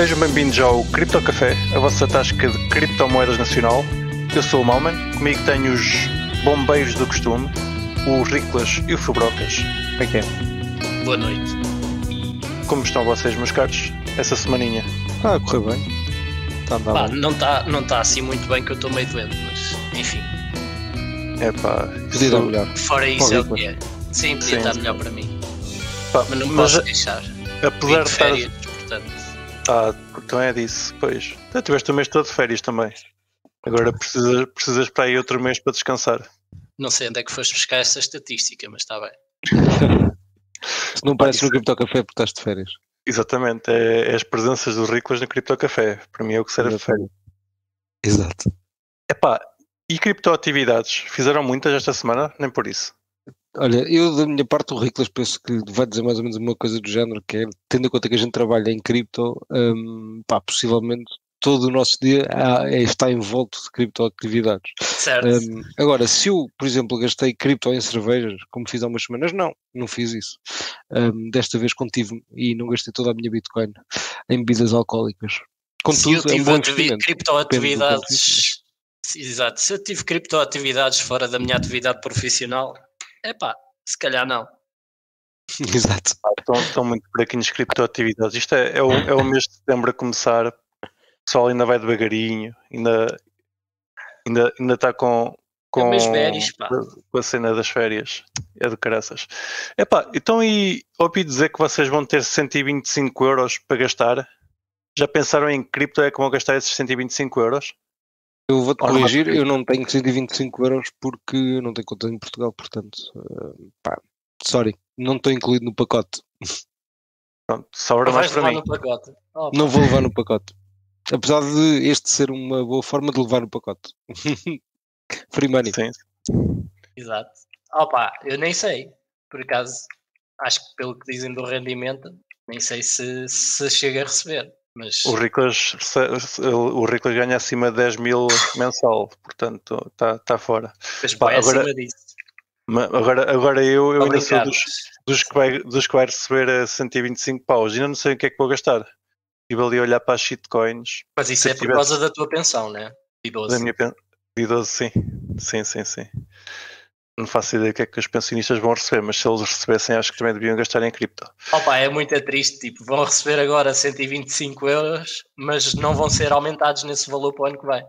Sejam bem-vindos ao Cripto Café, a vossa tasca de criptomoedas nacional. Eu sou o Malman, comigo tenho os bombeiros do costume, o Riclas e o Fubrocas. Como é que é? Boa noite. Como estão vocês, meus caros, essa semaninha? Ah, correu bem. Tá Pá, bem. não está não tá assim muito bem que eu estou meio doente, mas enfim, É pá, Podia dar melhor. fora isso é o que é. Sim, podia Sim, estar melhor para mim, pá, mas não mas posso deixar. apesar de estar. Ah, então é disso, pois. Tu tiveste o mês todo de férias também. Agora precisas, precisas para aí outro mês para descansar. Não sei onde é que foste buscar essa estatística, mas está bem. Se não parece no Cripto Café porque estás de férias. Exatamente, é, é as presenças dos Riclas no Cripto Café. Para mim é o que serve de férias. Exato. Epá, e criptoatividades? Fizeram muitas esta semana? Nem por isso. Olha, eu da minha parte, o Riclas penso que vai dizer mais ou menos uma coisa do género, que é, tendo em conta que a gente trabalha em cripto, hum, pá, possivelmente todo o nosso dia é- está envolto de criptoatividades. Certo. Hum, agora, se eu, por exemplo, gastei cripto em cervejas, como fiz há umas semanas, não, não fiz isso. Hum, desta vez contive-me e não gastei toda a minha Bitcoin em bebidas alcoólicas. Se eu Contudo, é um tive ativi- criptoatividades. Exato, se eu tive criptoatividades fora da minha atividade profissional, é pá, se calhar não. Exato. Ah, Estão, estão muito buraquinhos criptoatividades. Isto é, é, o, é o mês de setembro a começar. O pessoal ainda vai devagarinho, ainda, ainda, ainda está com, com, férias, com a cena das férias. É de caraças. Epá, então e ouvi dizer que vocês vão ter 125 euros para gastar. Já pensaram em cripto é como gastar esses 125 euros? Eu vou-te corrigir, eu não tenho 125 euros porque eu não tenho conta em Portugal, portanto, eh, pá, sorry, não estou incluído no pacote. Pronto, sobra Não mais para levar mim. no pacote. Oh, Não vou levar no pacote. Apesar de este ser uma boa forma de levar no pacote. Free money. Sim. Exato. Opa, eu nem sei. Por acaso, acho que pelo que dizem do rendimento, nem sei se, se chega a receber. Mas O Riclas, o Riclas ganha acima de 10 mil mensal, portanto está tá fora. depois pá, agora- acima disso. Agora, agora eu, eu ainda sou dos, dos, que vai, dos que vai receber a 125 paus. Ainda não sei o que é que vou gastar. Estive ali a olhar para as shitcoins Mas isso é por tivesse- causa da tua pensão, né? De da 12. minha pen- de idoso, sim. Sim, sim, sim. Não faço ideia do que é que os pensionistas vão receber, mas se eles recebessem, acho que também deviam gastar em cripto. Opa, é muito triste. Tipo, vão receber agora 125 euros, mas não vão ser aumentados nesse valor para o ano que vem.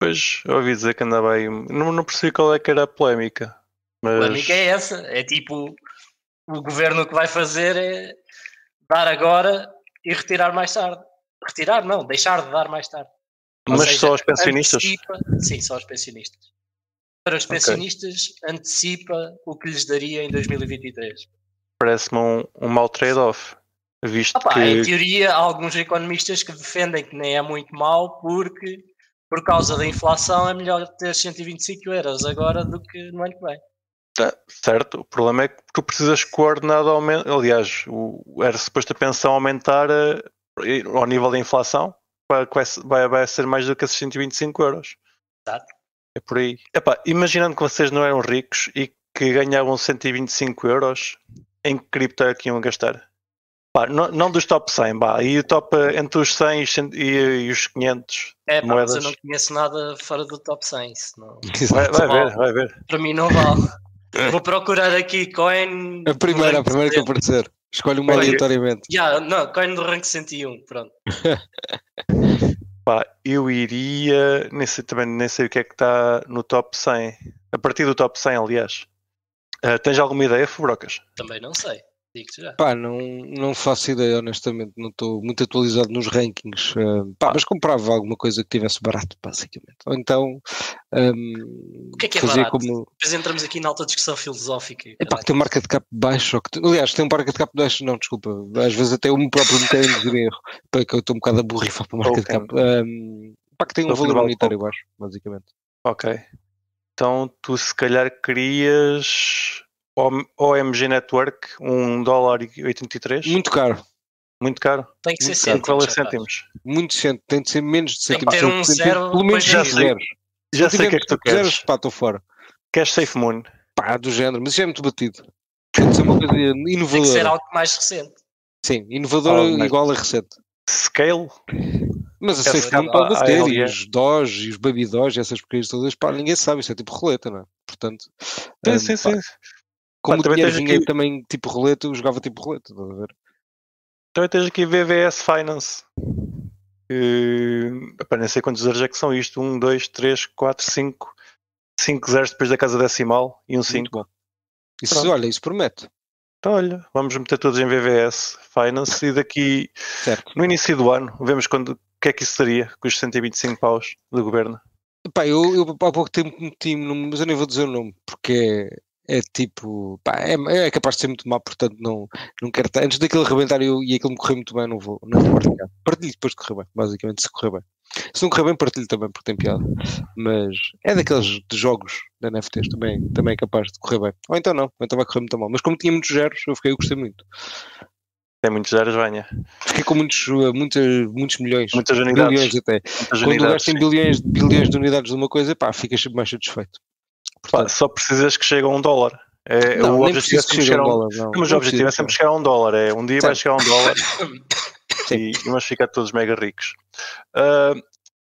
Pois, ouvi dizer que andava aí. Não, não percebi qual é que era a polémica. A Mas polémica é essa. É tipo, o governo o que vai fazer é dar agora e retirar mais tarde. Retirar, não, deixar de dar mais tarde. Ou Mas seja, só aos pensionistas? sim, só aos pensionistas. Para os pensionistas, antecipa o que lhes daria em 2023. parece-me um, um mau trade-off. Visto Opa, que. Em teoria, há alguns economistas que defendem que nem é muito mal porque, por causa da inflação, é melhor ter 125 euros agora do que no ano que vem. Tá, certo, o problema é que tu precisas coordenado aumento. Aliás, o, era suposto a pensão aumentar eh, ao nível da inflação, vai, vai, vai ser mais do que esses 125 euros. Exato. É por aí. Epá, imaginando que vocês não eram ricos e que ganhavam 125 euros, em que cripto é que iam gastar? Pá, não, não dos top 100, bah, e o top eh, entre os 100 e e, e os 500. É, pá, mas eu Moedas. não conheço nada fora do top 100. isso não- Vai, vai Vale. ver, vai ver. Para mim não vale. Vou procurar aqui coin. A primeira, a primeira que 100. aparecer. Escolhe uma aleatoriamente. Já, não, coin do rank 101. Pronto. Pá, eu iria. Nem sei, também nem sei o que é que está no top 100. A partir do top 100, aliás. Ah, tens alguma ideia, Fubrocas? Também não sei. Digo-te já. Pá, não, não faço ideia, honestamente. Não estou muito atualizado nos rankings. eh, pá, mas comprava alguma coisa que tivesse barato, basicamente. Ou então. ehm, O que é que é barato? como. Depois entramos aqui na alta discussão filosófica. e É pá, que tem um market cap baixo. Que tem- aliás, tem um market cap baixo, não, desculpa. Às vezes até eu me próprio me tenho de erro. Pá, que eu estou um bocado a borrifar para o market Token. cap. Ehm, pá, que tem um Token valor monetário baixo, basicamente. Ok. Então tu se calhar querias OMG Network, 1 dólar e 83. Muito caro. Muito caro. Tem que ser cêntimos. Qual é rapaz. cêntimos? muito cento, tem de ser menos de Tem que cêntimos. ter um Tem de zero, pelo menos já 5 sei. zeros. Já sei o que é que tu Zeros, queres. pá, estou fora. Queres Safe Moon? Pá, do género, mas isso é muito batido. Tem de ser uma coisa Tem que ser inovadora. algo mais recente. Sim, inovadora Oh, mas- igual a recente. Scale? Mas a Safe Moon pode bater, e os Doge, e os Baby Doge, essas porcarias todas, pá, ninguém sabe, isso é tipo roleta, não é? Portanto, Sim, hum, sim, sim. Como o também dinheiro vinha aqui- também tipo roleta, eu jogava tipo roleta, estás a ver? Também tens aqui VVS Finance. Que, epá, nem sei quantos zeros é que são isto. 1, 2, 3, 4, 5. 5 zeros depois da casa decimal e um Muito 5. bom. Isso, Pronto. olha, isso promete, Então, olha, vamos meter todos em VVS Finance e daqui certo? no início do ano vemos quando, o que é que isso seria com os 125 paus do governo. Pá, eu, eu há pouco tempo meti no mas eu nem vou dizer o nome, porque é, tipo, pá, é, é capaz de ser muito mau, portanto não, não quero estar. Antes daquele arrebentar eu, e aquilo me correr muito bem, não vou, não vou partilhar. Partilho depois de correr bem, basicamente, se correr bem. Se não correr bem, partilho também, porque tem piada. Mas é daqueles de jogos da NFTs, também, também é capaz de correr bem. Ou então não, ou então vai correr muito mal. Mas como tinha muitos zeros, eu fiquei, eu gostei muito. Tem muitos zeros, venha. Fiquei com muitos, uh, muitas, muitos milhões. Muitas unidades. Bilhões até. Muitas Quando unidades, bilhões, bilhões de unidades de uma coisa, pá, ficas sempre mais satisfeito. Portanto, só precisas que chegue a um dólar. É, não, o nem objetivo é sempre chegar a um dólar. Não, Mas não o objetivo é sempre chegar a um dólar. É, um dia vai Certo. chegar a um dólar Sim. e, vamos ficar todos mega ricos. Ah,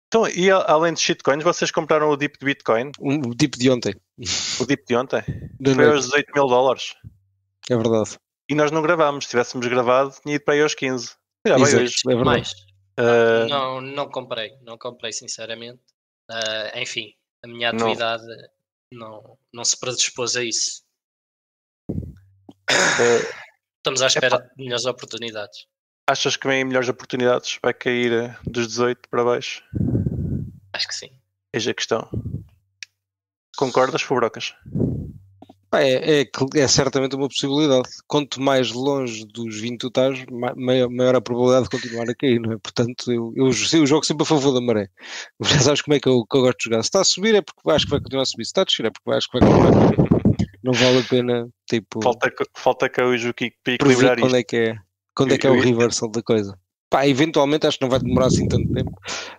então, e a- além de shitcoins, vocês compraram o dip de Bitcoin? O tipo de ontem, O dip de ontem? da Foi aos 18 mil dólares. é verdade. E nós não gravámos. Se tivéssemos gravado, tinha ido para aí aos 15. Já vai hoje. É verdade. Mais. Ah, Não, não comprei, não comprei sinceramente. Ah, enfim, a minha Não. atividade não, não se predispôs a isso. ah, Estamos à espera de melhores oportunidades. achas que vêm melhores oportunidades? Vai cair ah, dos 18 para baixo? Acho que sim. Eis a questão. Concordas, Fubrocas? É, é, é certamente uma possibilidade. Quanto mais longe dos 20 tu estás, ma- maior, maior a probabilidade de continuar a cair, não é? Portanto, eu, eu, eu jogo sempre a favor da maré. Já sabes como é que eu, que eu gosto de jogar. Se está a subir é porque acho que vai continuar a subir. Se está a descer é porque acho que vai continuar a descer. Não vale a pena, tipo, Falta, falta cá hoje o Kiko para equilibrar quando isto. é que é, quando é, que é o reversal da coisa. Pá, eventualmente acho que não vai demorar assim tanto tempo,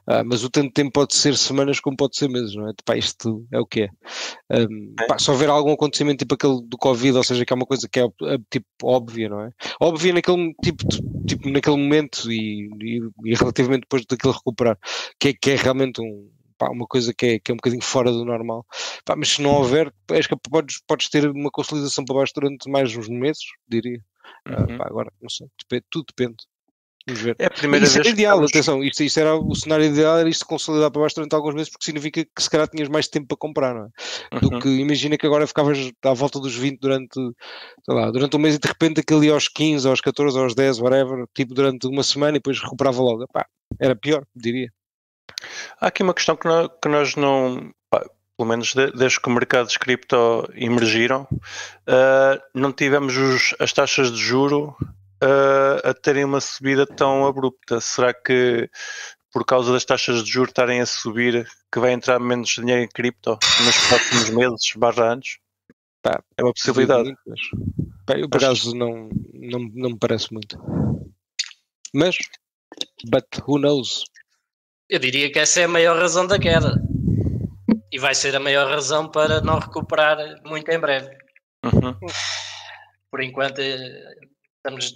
Ah, mas o tanto tempo pode ser semanas como pode ser meses, não é? Pá, isto é o que é. Um, É. pá, se houver algum acontecimento tipo aquele do Covid, ou seja, que é uma coisa que é ah, tipo óbvia, não é? Óbvia naquele tipo, tipo naquele momento e, e, e relativamente depois daquilo recuperar, que é, que é realmente um, pá, uma coisa que é, que é um bocadinho fora do normal. Pá, mas se não houver, acho que podes, podes ter uma consolidação para baixo durante mais uns meses, diria. Ah, Uhum. pá, agora, não sei, tudo depende. Vamos ver. É a primeira Isso vez era ideal, atenção, isto, isto era o cenário ideal, era isto consolidar para baixo durante alguns meses, porque significa que se calhar tinhas mais tempo para comprar, não é? Do Uhum. que imagina que agora ficavas à volta dos 20 durante, sei lá, durante um mês e de repente aquilo ia aos 15, aos 14, aos 10, whatever, tipo durante uma semana e depois recuperava logo. Pá, era pior, diria. Há aqui uma questão que nós, que nós não, pá, pelo menos de- desde que o mercado de cripto emergiram, ah, não tivemos os- as taxas de juro ah, a terem uma subida tão abrupta. Será que por causa das taxas de juro estarem a subir que vai entrar menos dinheiro em cripto nos próximos meses, barra anos? Pá, É uma possibilidade. Mas, pá, eu por Acho- acaso não, não, não me parece muito. Mas, but who knows? Eu diria que essa é a maior razão da queda. E vai ser a maior razão para não recuperar muito em breve. Uhum. Por enquanto eh, estamos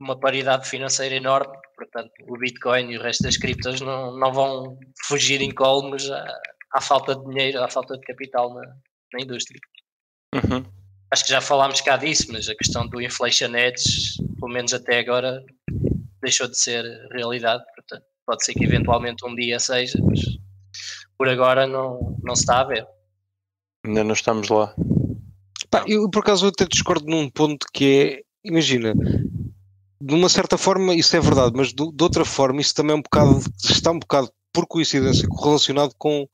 numa paridade financeira enorme, portanto o Bitcoin e o resto das criptos não, não vão fugir incólumes à, à falta de dinheiro, à falta de capital na, na indústria. Uhum. Acho que já falámos cá disso, mas a questão do inflation edge, pelo menos até agora, deixou de ser realidade. Portanto, pode ser que eventualmente um dia seja, mas por agora não, não se está a ver. Ainda não estamos lá. Pá, eu por acaso até discordo num ponto que é, imagina, de uma certa forma isso é verdade, mas do- de outra forma isso também é um bocado, está um bocado por coincidência correlacionado com,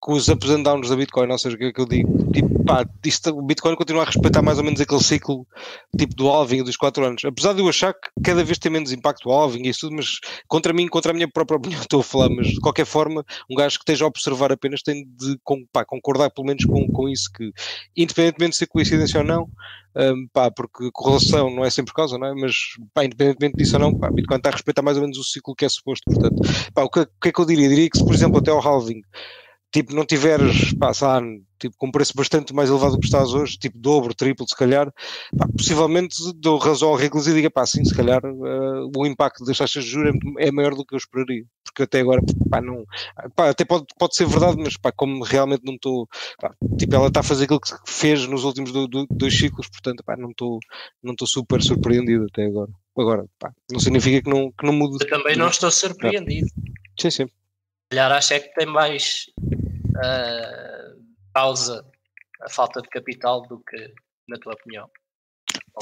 com os ups and downs da Bitcoin, ou seja, o que é que eu digo? Tipo, pá, isto, o Bitcoin continua a respeitar mais ou menos aquele ciclo tipo do halving dos 4 anos, apesar de eu achar que cada vez tem menos impacto o halving e isso tudo, mas contra mim, contra a minha própria opinião estou a falar, mas de qualquer forma um gajo que esteja a observar apenas tem de pá, concordar pelo menos com, com isso que independentemente de ser coincidência ou não, hum, pá, porque correlação não é sempre causa, não é? Mas, pá, independentemente disso ou não, pá, Bitcoin está a respeitar mais ou menos o ciclo que é suposto, portanto, pá, o que, o que é que eu diria? Diria que se, por exemplo, até ao halving, tipo, não tiveres, pá, sabe, tipo, com um preço bastante mais elevado do que estás hoje, tipo, dobro, triplo, se calhar, pá, possivelmente dou razão ao Reckless e diga, pá, sim, se calhar uh, o impacto das taxas de juros é, é, maior do que eu esperaria, porque até agora, pá, não, pá, até pode, pode ser verdade, mas, pá, como realmente não estou, tipo, ela está a fazer aquilo que fez nos últimos do, do, dois ciclos, portanto, pá, não estou, não estou super surpreendido até agora. Agora, pá, não significa que não, que não mude. Eu também não estou surpreendido. Sim, sim. Calhar acho é que tem mais uh, causa a falta de capital do que, na tua opinião.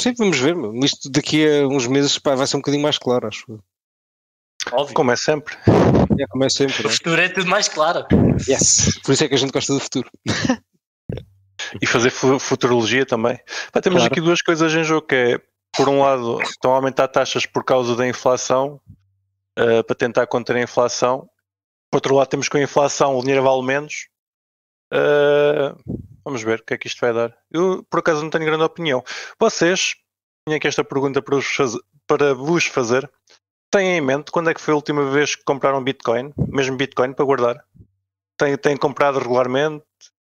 Sim, vamos ver. Isto daqui a uns meses pá, vai ser um bocadinho mais claro, acho. Óbvio. Como é sempre. É, como é sempre. O é? futuro é tudo mais claro. Yes. Por isso é que a gente gosta do futuro. e fazer futurologia também. Pá, temos claro. aqui duas coisas em jogo, que é, por um lado, estão a aumentar taxas por causa da inflação, uh, para tentar conter a inflação. Por outro lado, temos com a inflação o dinheiro vale menos. Uh, vamos ver o que é que isto vai dar. Eu, por acaso, não tenho grande opinião. Vocês, tinha aqui esta pergunta para vos, fazer, para vos fazer. Têm em mente quando é que foi a última vez que compraram Bitcoin? Mesmo Bitcoin para guardar? Têm, têm comprado regularmente?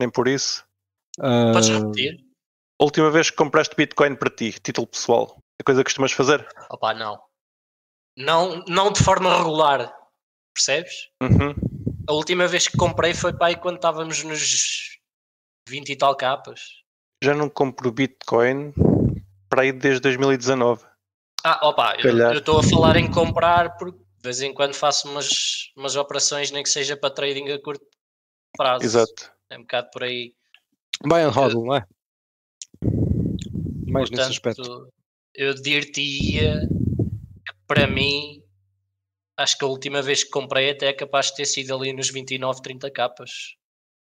Nem por isso? Uh... Podes repetir? A última vez que compraste Bitcoin para ti, título pessoal, é coisa que costumas fazer? Opa, não. Não, não de forma regular, percebes? Uhum. A última vez que comprei foi para aí quando estávamos nos 20 e tal capas. Já não compro Bitcoin para aí desde 2019. Ah, opa, eu estou a falar em comprar porque de vez em quando faço umas, umas operações, nem que seja para trading a curto prazo. Exato. É um bocado por aí. Bem, Rodel, não é? Mais Portanto, nesse aspecto. Eu dir-te-ia que para mim, acho que a última vez que comprei até é capaz de ter sido ali nos 29, 30 capas.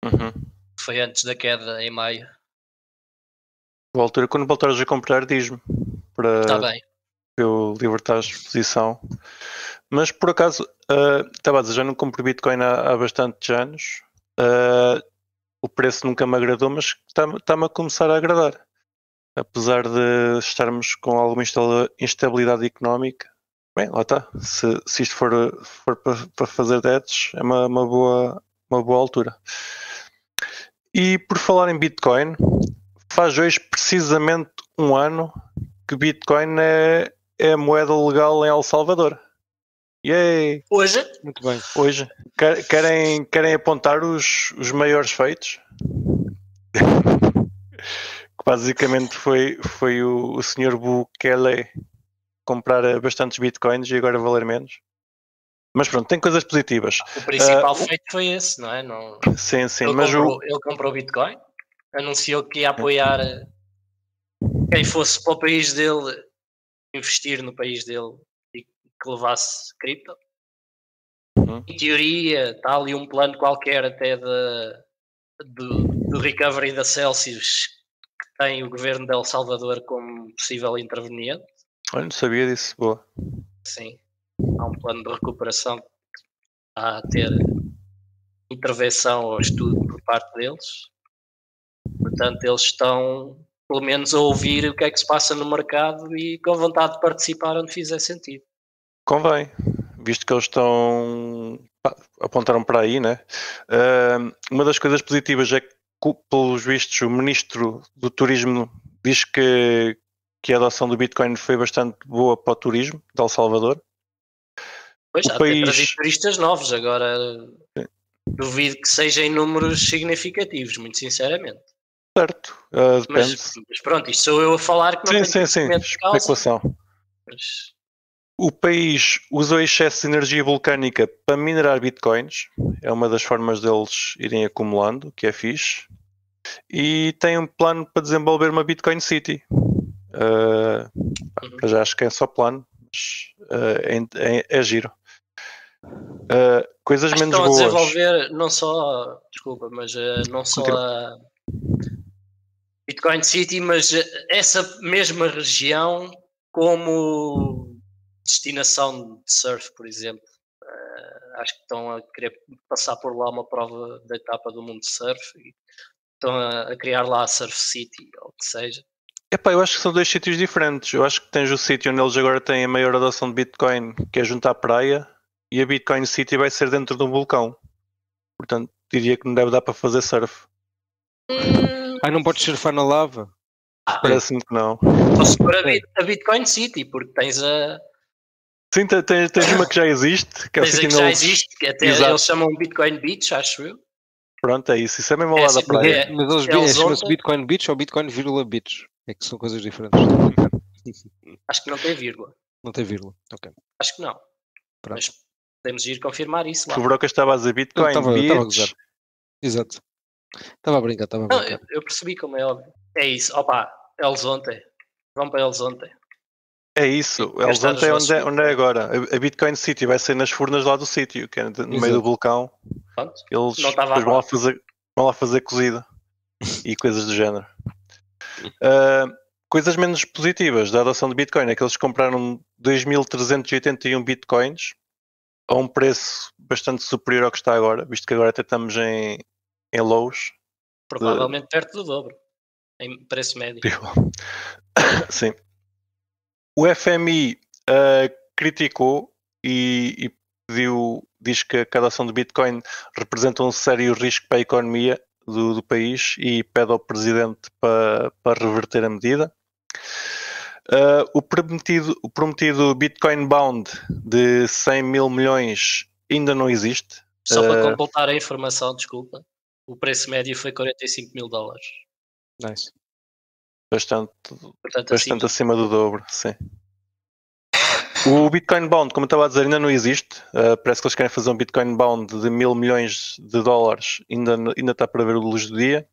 Uhum. Foi antes da queda em maio. Walter, quando voltares a comprar, diz-me. Para bem. eu libertar a exposição. Mas por acaso, uh, estava a dizer, já não compro Bitcoin há, há bastantes anos. Uh, o preço nunca me agradou, mas está-me está a começar a agradar apesar de estarmos com alguma instabilidade económica, bem, lá está. Se, se isto for, for para, para fazer debts, é uma, uma, boa, uma boa altura. E por falar em Bitcoin, faz hoje precisamente um ano que Bitcoin é, é a moeda legal em El Salvador. Yay! Hoje? Muito bem. Hoje. Querem, querem apontar os, os maiores feitos? basicamente foi, foi o, o senhor Bukele comprar bastantes bitcoins e agora valer menos. Mas pronto, tem coisas positivas. O principal uh, feito foi esse, não é? Não... Sim, sim. Ele, mas comprou, o... ele comprou Bitcoin, anunciou que ia apoiar quem fosse para o país dele investir no país dele e que levasse cripto. Uhum. Em teoria, está ali um plano qualquer até de, do, do recovery da Celsius tem o governo de El Salvador como possível interveniente. Olha, não sabia disso, boa. Sim, há um plano de recuperação que está a ter intervenção ou estudo por parte deles. Portanto, eles estão, pelo menos, a ouvir o que é que se passa no mercado e com vontade de participar onde fizer sentido. Convém, visto que eles estão. apontaram para aí, né? Uh, uma das coisas positivas é que pelos vistos, o ministro do Turismo diz que, que a adoção do Bitcoin foi bastante boa para o turismo de El Salvador. Pois, já país... turistas novos, agora Sim. duvido que sejam em números significativos, muito sinceramente. Certo, uh, mas, mas, pronto, isto sou eu a falar que não sim, sim, sim, especulação. Mas... O país usa o excesso de energia vulcânica para minerar bitcoins, é uma das formas deles irem acumulando, que é fixe. E tem um plano para desenvolver uma Bitcoin City. Uh, já acho que é só plano, mas uh, é, é, é, giro. Uh, coisas acho menos boas. Estão a desenvolver não só, desculpa, mas não só a Bitcoin City, mas essa mesma região como destinação de surf, por exemplo. Acho que estão a querer passar por lá uma prova da etapa do mundo de surf e estão a, a criar lá a Surf City ou o que seja. Epá, eu acho que são dois sítios diferentes. Eu acho que tens o sítio onde eles agora têm a maior adoção de Bitcoin, que é junto à praia, e a Bitcoin City vai ser dentro de um vulcão. Portanto, diria que não deve dar para fazer surf. Hum, Ah, não podes surfar na lava? Parece-me que não. Só se for a, Bit- a Bitcoin City, porque tens a. Sim, te- tens, tens uma que já existe, que é Tens a que já Knowles. existe, que até Exato. eles chamam Bitcoin Beach, acho eu. Pronto, é isso. Isso é mesmo ao É lado da assim, praia. é- Mas eles, eles é, chama-se ontem- Bitcoin Beach ou Bitcoin vírgula Beach. É que são coisas diferentes. Acho que não tem vírgula. Não tem vírgula. Ok. Acho que não. Pronto. Mas podemos ir confirmar isso lá. O Broca estava a dizer Bitcoin, Estava- estava a gozar. Exato. Estava a brincar, estava a Não, brincar. eu, eu percebi como é óbvio. É isso. Opa, eles ontem. Vão para eles ontem. É isso. Eles ontem onde é, onde é agora. A- Bitcoin City vai ser nas furnas lá do sítio, que é no meio Exato. do vulcão. Pronto. Eles Não vão lá fazer, vão lá fazer cozida e coisas do género. Ah, coisas menos positivas da adoção de Bitcoin é que eles compraram 2.381 Bitcoins a um preço bastante superior ao que está agora, visto que agora até estamos em, em lows. Provavelmente perto do dobro. Em preço médio. Sim. O FMI ah, criticou e, e pediu, diz que a adoção de Bitcoin representa um sério risco para a economia do, do país e pede ao presidente para, para reverter a medida. Ah, o, prometido, o prometido Bitcoin Bound de 100 mil milhões ainda não existe. Só para Eh, completar a informação, desculpa. O preço médio foi 45 mil dólares. Nice. Bastante, Portanto, bastante assim, acima do dobro, sim. O Bitcoin Bound, como eu estava a dizer, ainda não existe. Uh, parece que eles querem fazer um Bitcoin Bound de mil milhões de dólares. Ainda, ainda está para ver o luz do dia.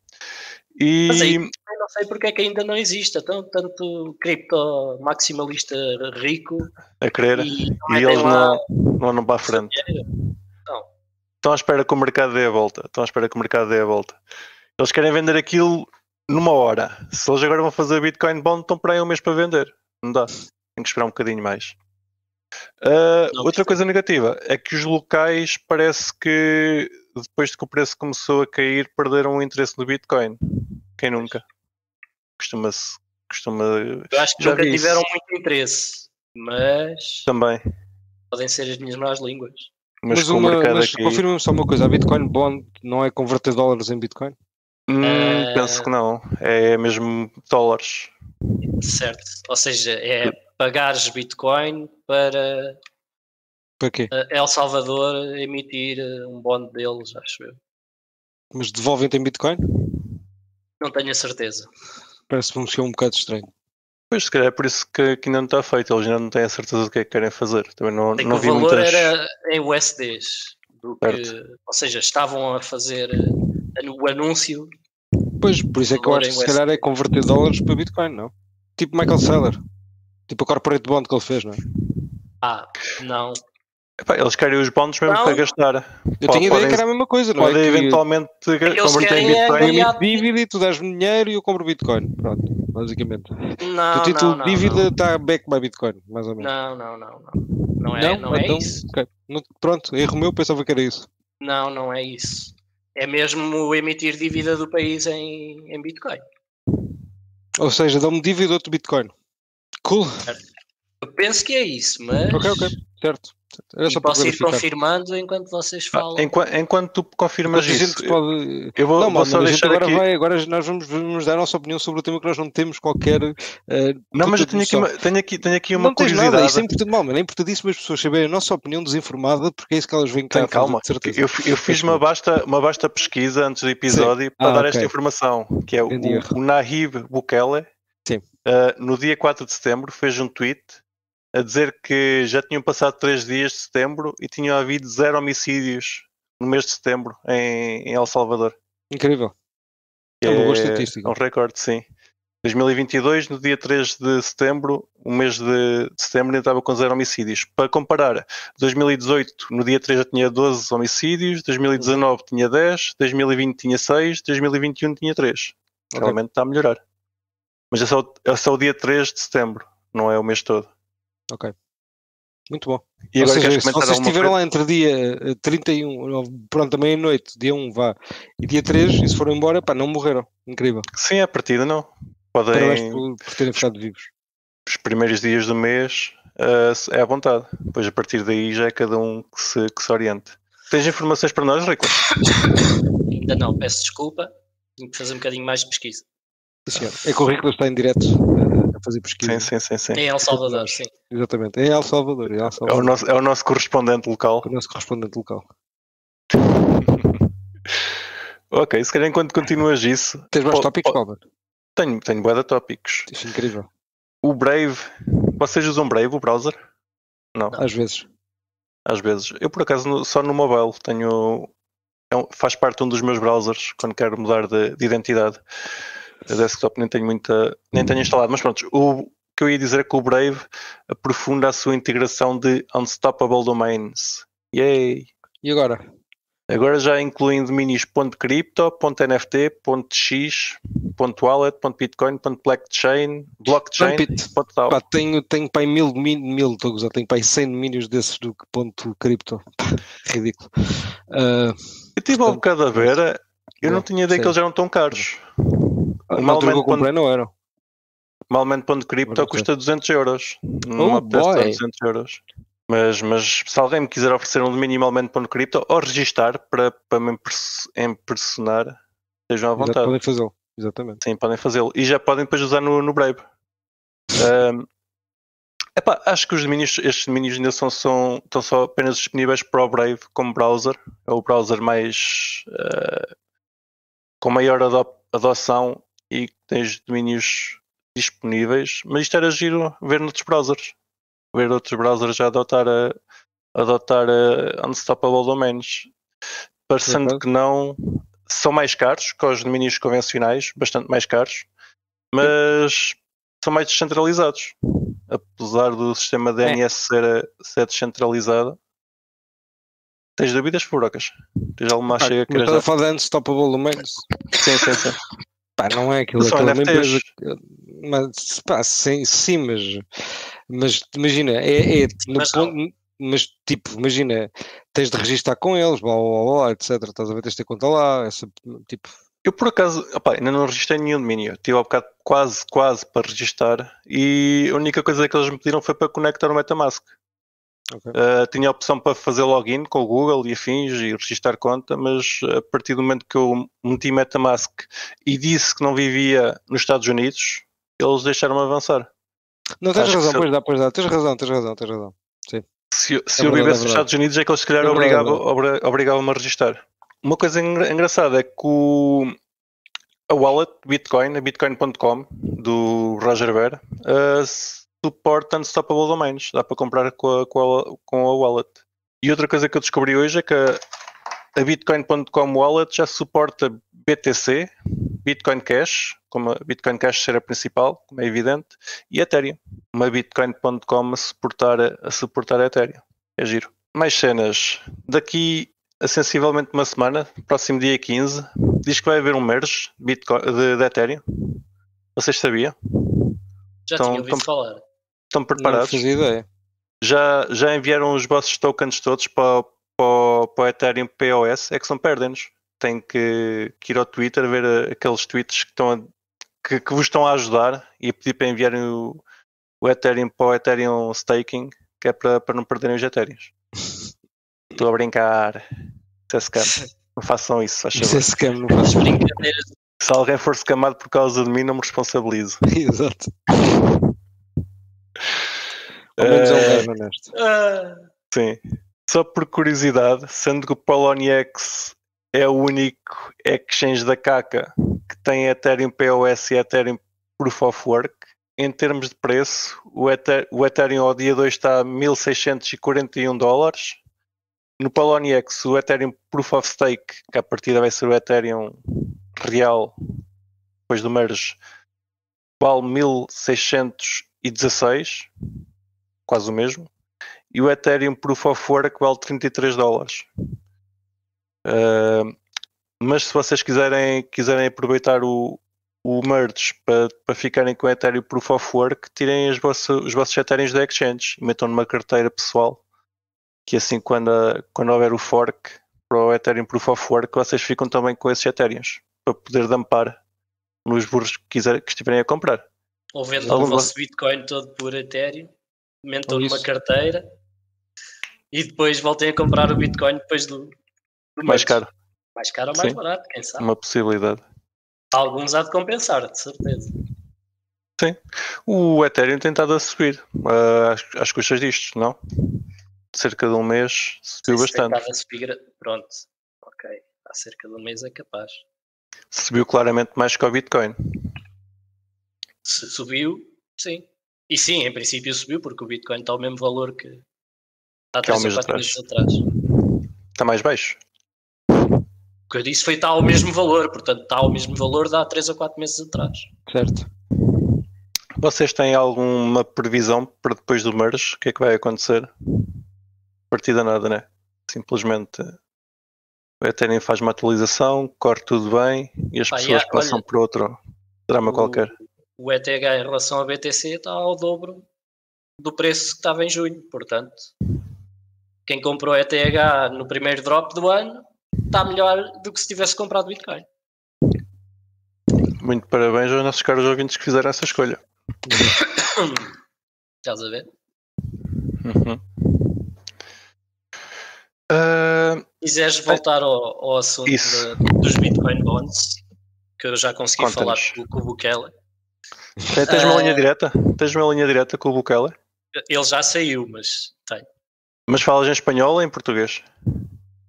E Mas aí- eu não sei porque é que ainda não existe. Então, tanto cripto maximalista rico a querer. e, E eles lá não, não andam para a frente. Estão à espera que o mercado dê a volta. Estão à espera que o mercado dê a volta. Eles querem vender aquilo numa hora. Se eles agora vão fazer Bitcoin Bond, estão para aí um mês para vender. Não dá. Tem que esperar um bocadinho mais. Não, outra coisa negativa é que os locais parece que depois de que o preço começou a cair perderam o interesse no Bitcoin. Quem nunca? Costuma-se. Costuma Eu acho que Já nunca isso. tiveram muito interesse. Mas também. podem ser as minhas más línguas. Mas, Mas, uma, mas aqui. confirma-me só uma coisa: a Bitcoin Bond não é converter dólares em Bitcoin? Hum, Eh, Penso que não. É mesmo dólares. Certo. Ou seja, é pagares Bitcoin para Para quê? eh, El Salvador emitir eh, um bond deles, acho eu. Mas devolvem-te em Bitcoin? Não tenho a certeza. Parece-me um um bocado estranho. Pois, se calhar é por isso que, que ainda não está feito. Eles ainda não têm a certeza do que é que querem fazer. Também não, Sei que não o vi valor muitas. era em USDs. Do que, ou seja, estavam a fazer eh, o anúncio. Pois, por isso é que eu acho que se calhar é converter dólares para Bitcoin, não? Tipo Michael Saylor. Tipo a corporate bond que ele fez, não é? Ah, não. Epá, eles querem os bonds mesmo Não. para gastar. Eu Pode- tinha ideia podem- que era a mesma coisa, não Podem é? Que eventualmente converter em é Bitcoin. emito dívida e tu dás-me dinheiro e eu compro Bitcoin. Pronto, basicamente. Não, o título não, não, de dívida está back by Bitcoin, mais ou menos. Não, não, não, não. Não é, não, é Então, isso. ok. Não- pronto, erro meu, pensava que era isso. Não, não é isso. É mesmo emitir dívida do país em, em Bitcoin. Ou seja, dá-me dívida outro Bitcoin. Cool. Eu penso que é isso, mas Ok, ok. Certo. Era e só posso ir confirmando enquanto vocês Pá, falam. enquanto, enquanto tu confirmas isso, pode. eu vou, não, vou mas só deixar agora aqui. vai, agora nós vamos, vamos dar a nossa opinião sobre o tema que nós não temos qualquer. eh, Não, mas eu tenho aqui, uma, tenho, aqui, tenho aqui uma não curiosidade. nada, isso é importante, mal, mas é importantíssimo as pessoas saberem a nossa opinião desinformada, porque é isso que elas vêm cá Tem fazer, calma, de certeza. eu, eu fiz uma vasta, uma vasta pesquisa antes do episódio para Ah, dar ok. esta informação, que é o, o Nahib Bukele, Ah, no dia 4 de setembro, fez um tweet a dizer que já tinham passado 3 dias de setembro e tinham havido zero homicídios no mês de setembro em, em El Salvador. Incrível. É uma boa estatística. É um recorde, sim. 2022, no dia 3 de setembro, o mês de setembro ainda estava com zero homicídios. Para comparar, 2018, no dia 3 já tinha 12 homicídios, 2019 tinha 10, 2020 tinha 6, 2021 tinha 3. Ok. Realmente está a melhorar. Mas é só, é só o dia 3 de setembro, não é o mês todo. Ok. Muito bom. E Ou agora seja, se vocês alguma estiveram coisa? lá entre dia eh, 31, ou, pronto, à meia-noite, dia 1 vá, e dia 3, e se foram embora, pá, não morreram. Incrível. Sim, à partida não. Parabéns Podem, por, por terem ficado vivos. os primeiros dias do mês eh, é à vontade. Depois a partir daí já é cada um que se, que se oriente. Tens informações para nós, Rico? Ainda não, peço desculpa. Tenho que fazer um bocadinho mais de pesquisa. Sim, senhor. É que o está em direto eh, a fazer pesquisa. Sim, sim, sim, sim. Em El Salvador, sim. Exatamente. É El Salvador. É, El É o Salvador. nosso, é o nosso correspondente local. o nosso correspondente local. Ok, se calhar enquanto continuas isso. Tens mais tópicos, Palmer? Tenho, tenho bué de tópicos. Isso é incrível. O Brave. Vocês usam Brave, o browser? Não, Às vezes. às vezes. Eu por acaso no- só no mobile tenho. é um- faz parte de um dos meus browsers quando quero mudar de, de identidade. A desktop nem tenho muita. nem tenho instalado. Mas pronto, o que eu ia dizer é que o Brave aprofunda a sua integração de Unstoppable Domains. Yay! E agora? Agora já incluem domínios .crypto, .nft, .x, .wallet, .bitcoin, .blockchain, blockchain. Pá, tenho, tenho pá, mil, domínios- mil, estou a gozar, tenho pá, 100 domínios desses do que ponto cripto. Ridículo. Ah, Eu estive há um bocado a ver, eu não tinha ideia que sim. eles eram tão caros. Na altura que comprei não eram. Malmente.crypto Agora custa 200 euros. Oh, dar boy. 200 euros. Mas, mas se alguém me quiser oferecer um domínio malmente.crypto ou registar para, para me impressionar, estejam à Exato, vontade. podem fazê-lo. Exatamente. Sim, podem fazê-lo. E já podem depois usar no, no Brave. Ahm, epá, acho que os domínios, estes domínios ainda são, são, estão só apenas disponíveis para o Brave como browser. É o browser mais ah, com maior ado- adoção e tens domínios disponíveis. Mas isto era giro ver noutros browsers. Ver outros browsers já adotar a, adotar a Unstoppable Domains. Parecendo acaso. que não, são mais caros que os domínios convencionais, bastante mais caros, mas são mais descentralizados. Apesar do sistema DNS ser, ser descentralizado. Tens dúvidas, Furocas? Tens alguma chega que mas queiras estás a falar de Unstoppable Domains? Sim, sim, sim. Pá, não é aquilo, São aquilo é empresa. que- Mas, pá, sim, sim, mas, mas imagina, é, é no Mas ponto, mas tipo, imagina, tens de registar com eles, blá blá blá, etc. Estás a ver, tens de ter conta lá, essa, tipo, Eu por acaso, opá, ainda não registrei nenhum domínio. Tive há bocado quase, quase para registrar e a única coisa que eles me pediram foi para conectar o Metamask. Ok. Uh, tinha a opção para fazer login com o Google e afins e registrar conta, mas a partir do momento que eu meti Metamask e disse que não vivia nos Estados Unidos, eles deixaram-me avançar. Não tens acho razão, se eu- pois dá, pois dá, tens razão, tens razão, tens razão. Se, eu- se É eu verdade, vivesse é nos. Estados Unidos é que eles se calhar É é obrigavam- obri- obrigavam-me a registrar. Uma coisa engra- engraçada é que o, a wallet Bitcoin, a bitcoin.com, do Roger Ver, uh, suporta Unstoppable Domains. Dá para comprar com a, com, a, com a wallet. E outra coisa que eu descobri hoje é que a, a Bitcoin.com wallet já suporta BTC, Bitcoin Cash, como a Bitcoin Cash ser a principal, como é evidente, e Ethereum. Uma Bitcoin.com a suportar, a suportar Ethereum. É giro. Mais cenas. Daqui a sensivelmente uma semana, próximo dia 15, diz que vai haver um merge Bitcoin, de, de Ethereum. Vocês sabiam? Já Então, tinha ouvido então- falar. Estão Não preparados? fazia ideia. Já, já enviaram os vossos tokens todos para, o- para, para o Ethereum POS? É que são perdem-nos. Tem que, que ir ao Twitter ver eh, aqueles tweets que, estão a- que, que vos estão a ajudar e a pedir para enviarem o, o Ethereum para o Ethereum Staking, que é para, para não perderem os Ethereums. Estou a brincar. Isso é. Não façam isso, Isso favor. é não faço brincadeiras. Se alguém for scamado por causa de mim, não me responsabilizo. Exato. Ao menos é gajo honesto. Ah, Sim. Só por curiosidade, sendo que o Poloniex é o único exchange da caca que tem Ethereum POS e Ethereum Proof of Work, em termos de preço, o, Ether, o Ethereum ao dia 2 está a 1641 dólares. No Poloniex, o Ethereum Proof of Stake, que a partida vai ser o Ethereum real, depois do merge, vale 1616, quase o mesmo e o Ethereum Proof of Work vale 33 dólares. Uh, mas se vocês quiserem, quiserem aproveitar o, o merge para, para ficarem com o Ethereum Proof of Work, tirem as vossas, os vossos Ethereums da Exchange e metam numa carteira pessoal. Que assim, quando, a- quando houver o fork para o Ethereum Proof of Work, vocês ficam também com esses Ethereums para poder dampar nos burros que, quiser, que estiverem a comprar. ou vendam o vosso Bitcoin todo por Ethereum, mentam Ou numa carteira e depois voltem a comprar o Bitcoin depois do, mais caro. Mais caro ou mais Sim. barato, quem sabe? Uma possibilidade. Alguns há de compensar, de certeza. O Ethereum tem estado a subir ah, às, às custas disto, não? Cerca de um mês subiu Se bastante. tentava subir, pronto. Ok. Há cerca de um mês é capaz. Subiu claramente mais que o Bitcoin. Se subiu, sim. E sim, em princípio subiu, porque o Bitcoin está ao mesmo valor que há Que há um 3 ou mês 4 atrás. meses atrás. Está mais baixo. O que eu disse foi está ao mesmo valor, portanto está ao mesmo valor de há 3 ou 4 meses atrás. Certo. Vocês têm alguma previsão para depois do merge? O que é que vai acontecer? Partida nada, né? Simplesmente o Ethereum faz uma atualização, corre tudo bem e as Pá, pessoas yeah, passam olha, por outro drama O- qualquer. O ETH em relação ao BTC está ao dobro do preço que estava em junho, portanto, quem comprou ETH no primeiro drop do ano está melhor do que se tivesse comprado Bitcoin. Muito parabéns aos nossos caros ouvintes que fizeram essa escolha. Estás a ver? Uhum. Ah, quiseres voltar ao, ao assunto da- dos Bitcoin Bonds, que eu já consegui falar com, com o Bukele, tem- tens uma Ah. linha direta? Tens uma linha direta com o Bukele? ele já saiu, mas tem. Mas falas em espanhol ou em português?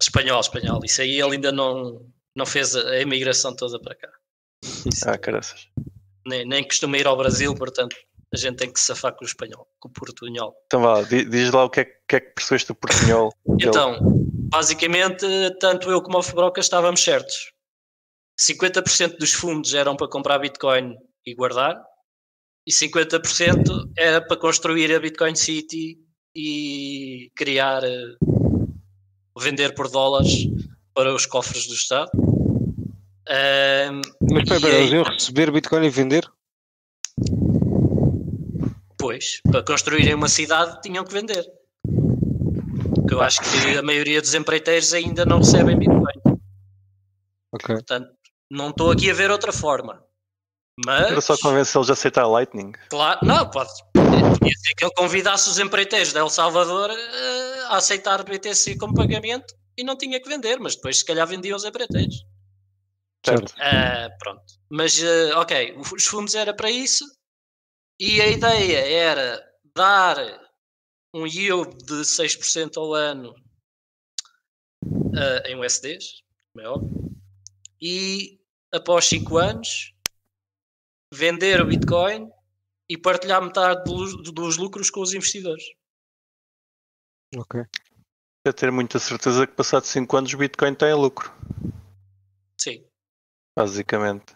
Espanhol, espanhol. Isso aí ele ainda não, não fez a, imigração toda para cá. Isso Ah, caraças. nem, nem costuma ir ao Brasil, portanto a gente tem que safar com o espanhol, com o portunhol. Então vá, di- diz lá o que é, que- é que percebeste do portunhol. Então, basicamente, tanto eu como o Febroca estávamos certos. 50% dos fundos eram para comprar Bitcoin e guardar, e 50% era para construir a Bitcoin City e criar, eh, vender por dólares para os cofres do Estado. Ahm, Mas espera, espera, aí? eles iam receber Bitcoin e vender? Pois, para construírem uma cidade tinham que vender. Eu acho que a maioria dos empreiteiros ainda não recebem Bitcoin. Ok. Portanto, não estou aqui a ver outra forma. Mas, Era só convencê-los a aceitar Lightning. claro, não, pode. Podia ser que ele convidasse os empreiteiros de El Salvador eh, a aceitar BTC como pagamento e não tinha que vender, mas depois se calhar vendiam os empreiteiros. Certo. Ah, pronto. Mas, eh, ok, os fundos era para isso e a ideia era dar um yield de 6% ao ano ah, em USDs, como é óbvio, e após 5 anos vender o Bitcoin e partilhar metade dos, dos lucros com os investidores. Ok. É ter muita certeza que passado 5 anos o Bitcoin tem lucro, Sim. basicamente.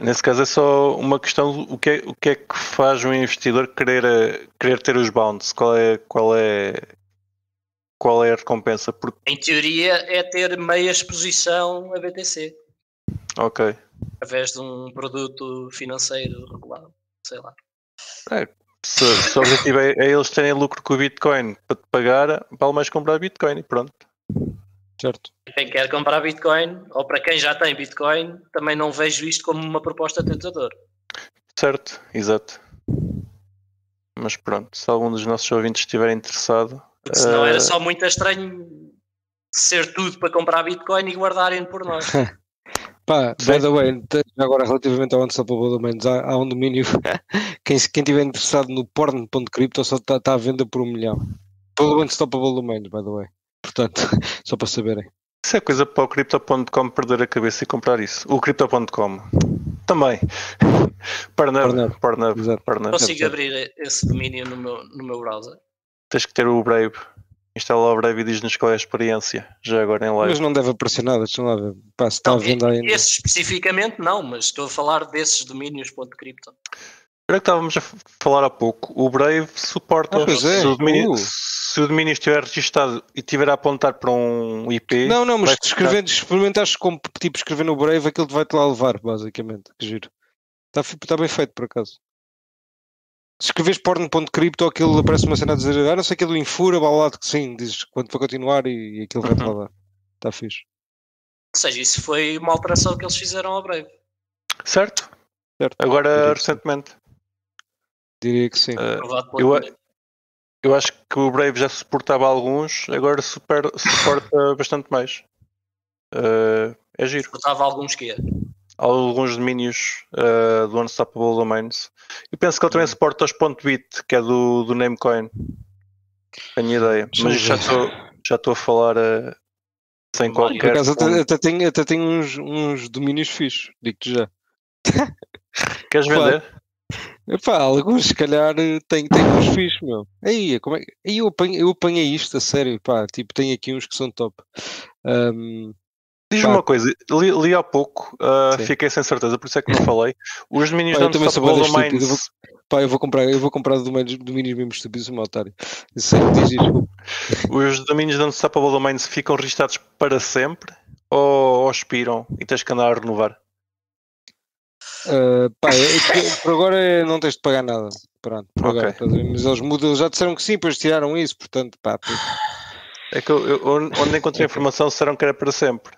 Nesse caso é só uma questão o que é, o que, é que faz um investidor querer, eh, querer ter os bounds? Qual é, qual é, qual é a recompensa? Porque, Em teoria é ter meia exposição a BTC ok, através de um produto financeiro regulado. Sei lá. se, se o objetivo é, é eles terem lucro com o Bitcoin para te pagar, vale mais comprar Bitcoin e pronto. Certo. Quem quer comprar Bitcoin, ou para quem já tem Bitcoin, também não vejo isto como uma proposta tentadora. Certo, exato. Mas pronto, se algum dos nossos ouvintes estiver interessado, Porque senão eh, era só muito estranho ser tudo para comprar Bitcoin e guardarem por nós. Pá, Sim. by the way, agora relativamente ao Unstoppable Domains, há, há um domínio, quem, quem estiver interessado no porn.crypto só está tá à venda por um milhão. Pelo Unstoppable Domains, by the way. Portanto, só para saberem. Isso é coisa para o Crypto.com perder a cabeça e comprar isso. O Crypto.com também. Pornhub, Pornhub. Pornhub. Consigo abrir esse domínio no meu, no meu browser. Tens que ter o Brave. Instala o Brave e diz-nos qual é a experiência. Já agora em live. Mas não deve aparecer nada, deixa lá ver. Pá, se está Não, venda ainda. Esse especificamente não, mas estou a falar desses domínios.crypto. Era que estávamos a falar há pouco. O Brave suporta. Ah, pois é. se, o domínio, Uh. se o domínio estiver registado e estiver a apontar para um IP. Não, não, mas vai se escrever, experimentares como tipo escrever no Brave, aquilo te vai-te lá levar, basicamente. Que giro. Está, está bem feito, por acaso. Se escreves porn.crypto, aquilo aparece uma cena a dizer, ah, não sei o que é do Infura, balado que sim, dizes quando para continuar e, e aquilo lá Uhum. dar. Está fixe. Ou seja, isso foi uma alteração que eles fizeram ao Brave. Certo? Certo. Agora, Diria que sim. recentemente. Diria que sim. Pela eu, eu acho que o Brave já suportava alguns, agora super, suporta bastante mais. Uh, é giro. Suportava alguns que é. Alguns domínios uh, do Unstoppable Domains. E penso que ele também suporta os .bit, que é do, do Namecoin. Tenho ideia. Mas já estou já estou a falar uh, sem Por Por qualquer. acaso até, até tenho, até tenho uns, uns domínios fixos, digo-te já. Queres vender? Epá, alguns se calhar eh, tem, tem uns fixos, meu. Aí, como é, aí eu, apanhei, eu apanhei isto, a sério, pá, tipo, tem aqui uns que são top. Ahm, Diz-me uma coisa, li, li há pouco, uh, fiquei sem certeza, por isso é que não falei. Os domínios da eu também sou estúpido, eu Domains, pá, eu vou comprar, eu vou comprar domínios, domínios mesmo estúpidos, sou um otário. Sei, diz, diz, desculpa. os domínios da Unstoppable Domains ficam registados para sempre ou, ou expiram e tens que andar a renovar? Ah, pá, é por agora é- não tens de pagar nada. Pronto, por Ok. agora, mas eles mudam, já disseram que sim, depois tiraram isso, portanto, pá, pô. É que eu, eu- onde encontrei informação disseram que era para sempre.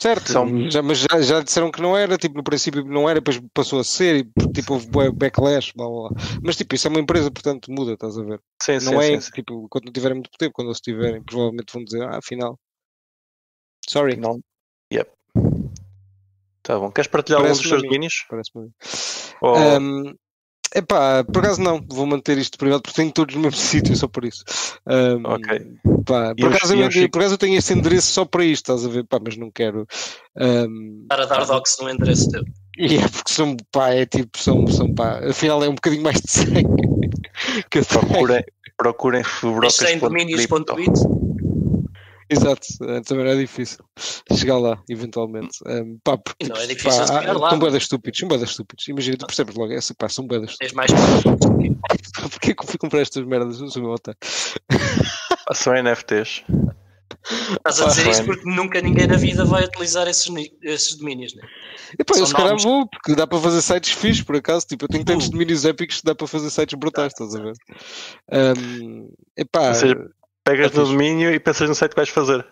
certo, São- já, mas já, já disseram que não era, tipo, no princípio não era, depois passou a ser, e tipo, houve backlash, blá blá blá. Mas tipo, isso é uma empresa, portanto muda, estás a ver? Sim, não sim, é, sim, sim. tipo, quando não tiverem muito tempo, quando eles tiverem, provavelmente vão dizer, ah, afinal. Sorry, Não. Yep. Tá bom. Queres partilhar algum dos a mim. domínios? parece-me. bem. Ou- Um, epá, por acaso não, vou manter isto privado porque tenho todos no mesmo sítio, só por isso. Um, Ok. pá, por, acaso, eu, Chico? por acaso eu tenho esse endereço só para isto, estás a ver? Pá, mas não quero. Um, Estar a dar docs no endereço teu. e é porque são, pá, é tipo, são, são pá, afinal é um bocadinho mais de 100 que eu procurem, procurem Tens fubrocas. 100 domínios.bit. Exato, também não é difícil chegar lá, eventualmente. Um, pá, porque, E não é difícil pá, chegar lá. São boedas estúpidos, são boedas estúpidos. Imagina, tu percebes logo, essa, pá, são boedas estúpidos. mais Porquê que eu fui comprar estas merdas? Eu sou meu otário. São NFTs. Estás a dizer Ah, isso porque nunca ninguém na vida vai utilizar esses, esses domínios, né? Epá, São eu se calhar vou, porque dá para fazer sites fixos, por acaso. Tipo, eu tenho tantos Uh. domínios épicos que dá para fazer sites brutais, estás a ver? Um, epá, Ou seja, Pegas É no fixe. domínio e pensas no site que vais fazer.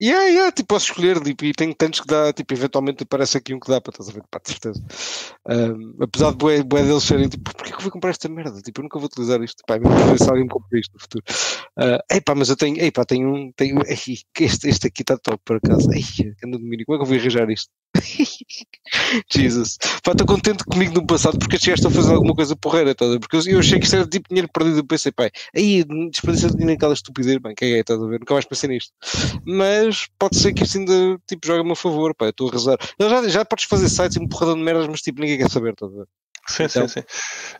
yeah, yeah, tipo, posso escolher, tipo, e tenho tantos que dá, tipo, eventualmente aparece aqui um que dá para, estás a ver? Pá, de certeza. Um, apesar de bué deles serem, tipo, porquê que eu vou comprar esta merda? Tipo, eu nunca vou utilizar isto. Pá, mesmo ver se alguém me compra isto no futuro. Uh, epá, mas eu tenho, epá, tenho um, tenho, ei, este, este aqui está top, por acaso. Ei, anda domínio, como é que eu vou arranjar isto? Jesus. Pá, estou contente comigo no passado porque chegaste a fazer alguma coisa porreira, estás a ver? Porque eu, eu achei que isto era tipo dinheiro perdido. Eu pensei, pá, aí desperdiçar dinheiro naquela estupidez, bem, que é, estás a ver? Nunca mais pensei nisto. Mas pode ser que isto ainda tipo, joga-me a meu favor, pá, estou a rezar. Eu Já, já podes fazer sites e porradão de merdas, mas tipo, ninguém quer saber, estás a ver? Sim, Então- sim, sim.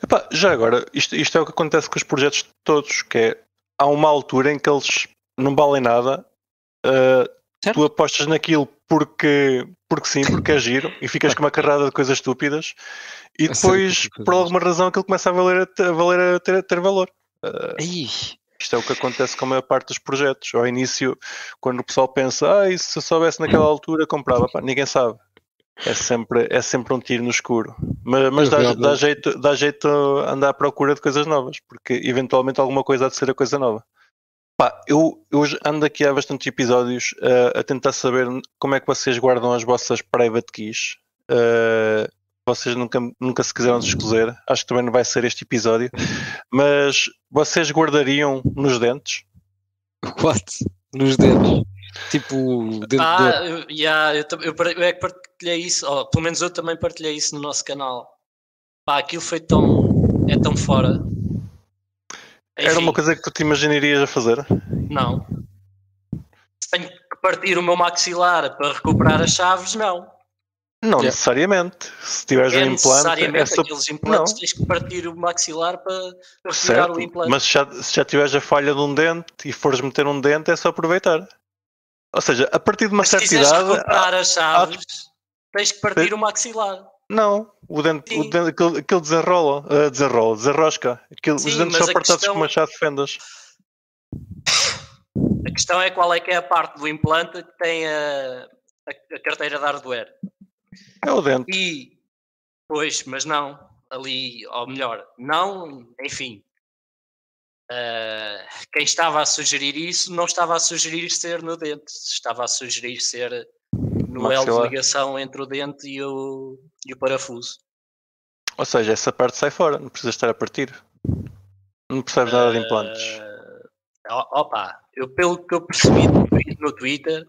Epá, já agora, isto, isto é o que acontece com os projetos todos, que é há uma altura em que eles não valem nada, uh, Certo. tu apostas naquilo porque, porque sim, porque é giro, e ficas com uma carrada de coisas estúpidas, e É depois, fazes por alguma razão, aquilo começa a valer a, te- a valer a ter, ter valor. Uh, isto é o que acontece com a maior parte dos projetos. Ao início, quando o pessoal pensa, ah, e se eu soubesse naquela altura, comprava. Pá, ninguém sabe. É sempre, é sempre um tiro no escuro. Mas, mas Eu dá, dá jeito, dá jeito a andar à procura de coisas novas, porque eventualmente alguma coisa há de ser a coisa nova. Pá, eu, eu hoje ando aqui há bastantes episódios uh, a tentar saber como é que vocês guardam as vossas private keys. Uh, vocês nunca, nunca se quiseram descozer, acho que também não vai ser este episódio, mas vocês guardariam nos dentes? what? Nos dedos. Tipo, dentro Ah, do. eu, yeah, eu, eu, é que partilhei isso, ou pelo menos eu também partilhei isso no nosso canal. Pá, aquilo foi tão. é tão fora. Era Enfim, uma coisa que tu te imaginarias a fazer? Não. Se tenho que partir o meu maxilar para recuperar as chaves, não. Não Yeah. necessariamente. Se tiveres é um implante, é necessariamente só... aqueles implantes, Não. tens que partir o maxilar para retirar certo. o implante. Mas se já, se já tiveres a falha de um dente e fores meter um dente, é só aproveitar. Ou seja, a partir de uma Mas se certa quiseres idade, há- recuperar as chaves, tens que partir o maxilar. Não, o dente, o dente aquilo, aquilo desenrola, ah, desenrola, desenrosca. Aquilo, Sim, os dentes são apertados questão- com uma chave de fendas. A questão é qual é que é a parte do implante que tem a, a- a carteira de hardware. É o dente. E, pois, mas não, ali, ou melhor, não, enfim. ah, quem estava a sugerir isso não estava a sugerir ser no dente, estava a sugerir ser no elo de ligação entre o dente e o, e o parafuso. Ou seja, essa parte sai fora, não precisas estar a partir. Não percebes nada de implantes. Ah, opa, eu pelo que eu percebi no twi- no Twitter,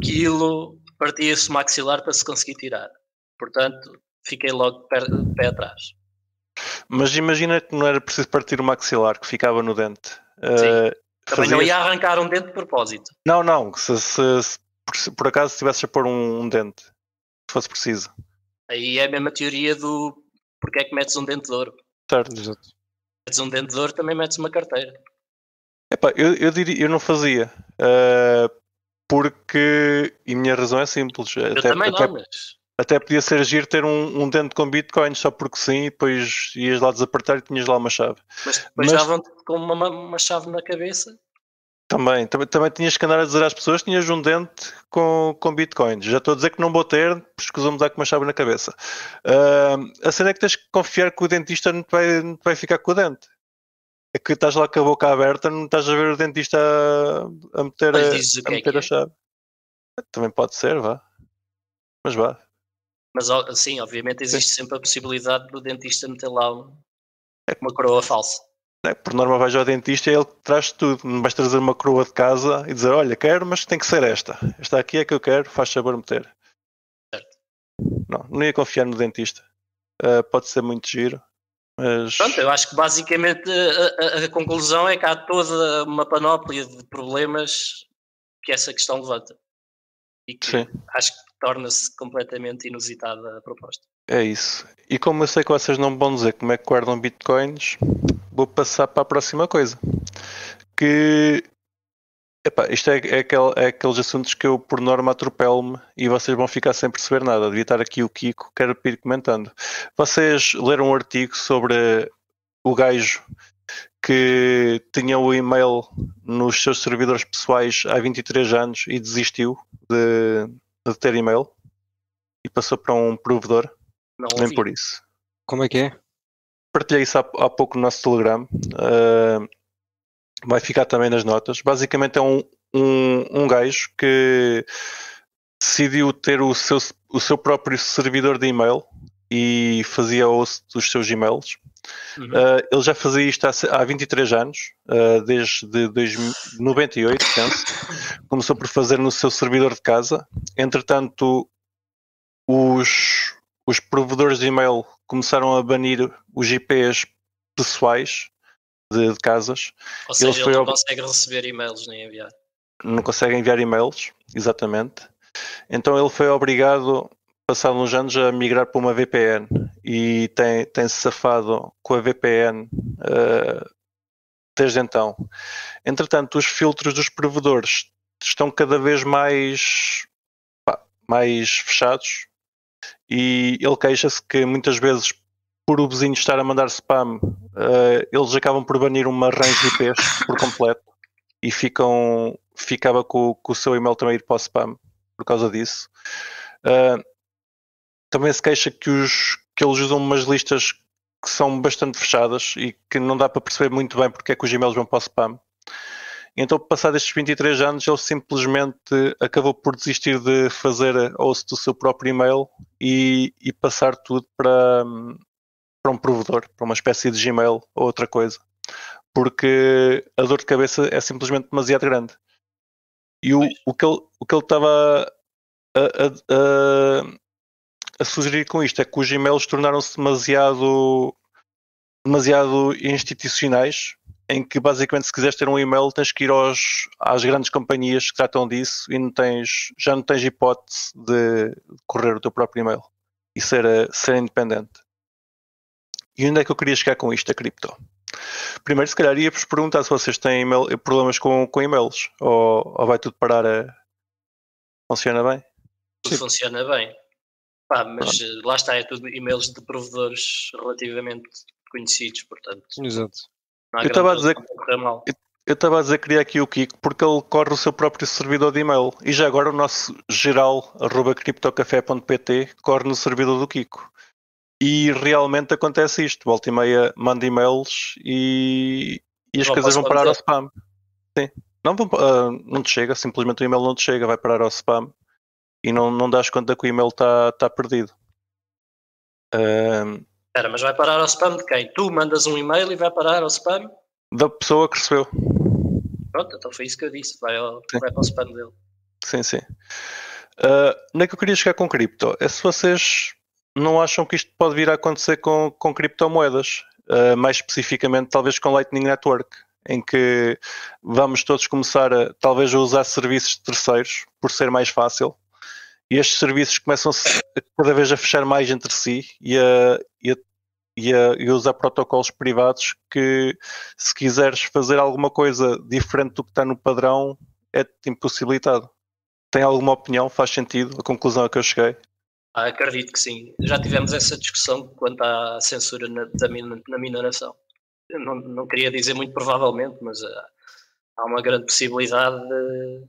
aquilo partia-se o maxilar para se conseguir tirar. Portanto, fiquei logo pé, pé atrás. Mas imagina que não era preciso partir o maxilar, que ficava no dente. Uh, Também não ia arrancar um dente de propósito. Não, não. Se, se, se por, por, acaso estivesse a pôr um, um, dente, se fosse preciso. Aí é a mesma teoria do porque é que metes um dente de ouro. Certo. Metes um dente de ouro, também metes uma carteira. Epá, eu, eu, diria, eu não fazia. Uh, porque. E a minha razão é simples. Eu até, também até, não, mas até podia ser agir ter um, um dente com Bitcoin só porque sim, e depois ias lá desapertar e tinhas lá uma chave. Mas depois Mas... davam-te com uma, uma chave na cabeça. Também, também, também tinhas que andar a dizer às pessoas que tinhas um dente com, com Bitcoin. Já estou a dizer que não vou ter, porque escusam-me dar com uma chave na cabeça. Uh, a cena é que tens que confiar que o dentista não te vai, não te vai ficar com o dente. É que estás lá com a boca aberta, não estás a ver o dentista a, a meter, a, a, é meter a é. chave. Também pode ser, vá. Mas vá. Mas sim, obviamente existe sempre a possibilidade do dentista meter lá uma coroa falsa. É, por norma vais ao dentista e ele traz tudo. Não vais trazer uma coroa de casa e dizer, olha, quero, mas tem que ser esta. Esta aqui é que eu quero, faz saber meter. Certo. Não, não ia confiar no dentista. Uh, pode ser muito giro. Mas... Pronto, eu acho que basicamente a, a, a, conclusão é que há toda uma panóplia de problemas que essa questão levanta. E que Sim. acho que torna-se completamente inusitada a proposta. É isso. E como eu sei que vocês não vão dizer como é que guardam bitcoins, vou passar para a próxima coisa. Que Epá, isto é, é, aquel, é, aqueles assuntos que eu, por norma, atropelo-me e vocês vão ficar sem perceber nada. Devia estar aqui o Kiko, quero ir comentando. Vocês leram um artigo sobre o gajo que tinha o e-mail nos seus servidores pessoais há 23 anos e desistiu de, de ter e-mail e passou para um provedor. Não Nem por isso. Como é que é? Partilhei isso há, há pouco no nosso Telegram. Uh, vai ficar também nas notas. Basicamente é um, um, um gajo que decidiu ter o seu, o seu próprio servidor de e-mail e fazia host dos seus e-mails. Uhum. Uh, ele já fazia isto há, há 23 anos, uh, desde 1998, penso. Começou por fazer no seu servidor de casa. Entretanto, os, os provedores de e-mail começaram a banir os IPs pessoais de, de casas. Ou seja, ele, ele não ob... consegue receber e-mails nem enviar. Não consegue enviar e-mails, exatamente. Então ele foi obrigado passado uns anos a migrar para uma VPN e tem, tem se safado com a VPN uh, eh, desde então. Entretanto, os filtros dos provedores estão cada vez mais, pá, mais fechados e ele queixa-se que muitas vezes por o vizinho estar a mandar spam, uh, eles acabam por banir uma range de IPs por completo e ficam, ficava com, com, o seu e-mail também ir para o spam por causa disso. Uh, também se queixa que, os, que eles usam umas listas que são bastante fechadas e que não dá para perceber muito bem porque é que os e-mails vão para o spam. Então, passado estes 23 anos, ele simplesmente acabou por desistir de fazer host do seu próprio e-mail e, e passar tudo para, para um provedor, para uma espécie de Gmail ou outra coisa. Porque a dor de cabeça é simplesmente demasiado grande. E o, o, que, ele, o que ele estava a, a, a a sugerir com isto é que os e-mails tornaram-se demasiado, demasiado institucionais, em que basicamente se quiseres ter um e-mail tens que ir aos, às grandes companhias que tratam disso e não tens, já não tens hipótese de correr o teu próprio e-mail e ser, ser independente. E onde é que eu queria chegar com isto, a cripto? Primeiro, se calhar, ia-vos perguntar se vocês têm email, problemas com, com e-mails ou, ou vai tudo parar a. Funciona bem? Tudo funciona bem. Pá, mas Pronto. lá está, é tudo e-mails de provedores relativamente conhecidos, portanto. Exato. Eu estava a dizer que. Eu estava a dizer que queria aqui o Kiko porque ele corre o seu próprio servidor de e-mail. E já agora o nosso geral arroba criptocafé.pt corre no servidor do Kiko. E realmente acontece isto, volta e meia manda e-mails e, e as coisas vão parar ao spam. Sim, não, uh, não te chega, simplesmente o e-mail não te chega, vai parar ao spam. E não, não das conta que o e-mail está tá perdido. Um, Espera, mas vai parar ao spam de quem? Tu mandas um e-mail e vai parar ao spam? Da pessoa que recebeu. Pronto, então foi isso que eu disse, vai, ao, vai para o spam dele. Sim, sim. Uh, onde é que eu queria chegar com cripto? É se vocês não acham que isto pode vir a acontecer com, com criptomoedas, uh, mais especificamente talvez com Lightning Network, em que vamos todos começar a talvez a usar serviços de terceiros por ser mais fácil. E estes serviços começam cada vez a fechar mais entre si e a, e a e, a, e usar protocolos privados que, se quiseres fazer alguma coisa diferente do que está no padrão, é-te impossibilitado. Tem alguma opinião? Faz sentido? A conclusão a que eu cheguei? Ah, acredito que sim. Já tivemos essa discussão quanto à censura na, na mineração. Não, não, queria dizer muito provavelmente, mas uh, há uma grande possibilidade de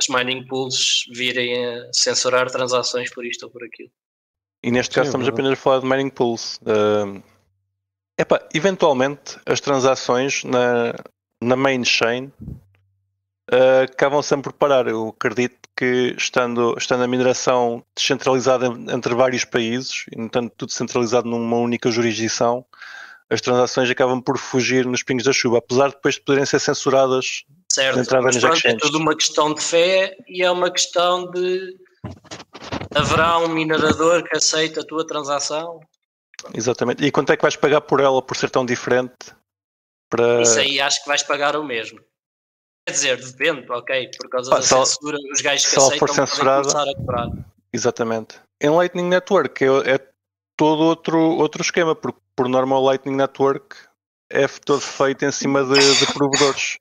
as mining pools virem a censurar transações por isto ou por aquilo. E neste caso Sim, estamos apenas a falar de mining pools. Uh, epá, eventualmente as transações na, na main chain uh, acabam sempre por parar. Eu acredito que estando, estando a mineração descentralizada entre vários países, e não tanto tudo centralizado numa única jurisdição, as transações acabam por fugir nos pingos da chuva, apesar de depois de poderem ser censuradas certo, de entrada nas pronto, É tudo uma questão de fé e é uma questão de haverá um minerador que aceita a tua transação? Exatamente. E quanto é que vais pagar por ela por ser tão diferente? Para... Isso aí acho que vais pagar o mesmo. Quer dizer, depende, ok, por causa da censura, os gajos que aceitam censurada, começar a cobrar. Exatamente. Em Lightning Network é, é todo outro, outro esquema, porque por norma o Lightning Network é todo feito em cima de, de provedores.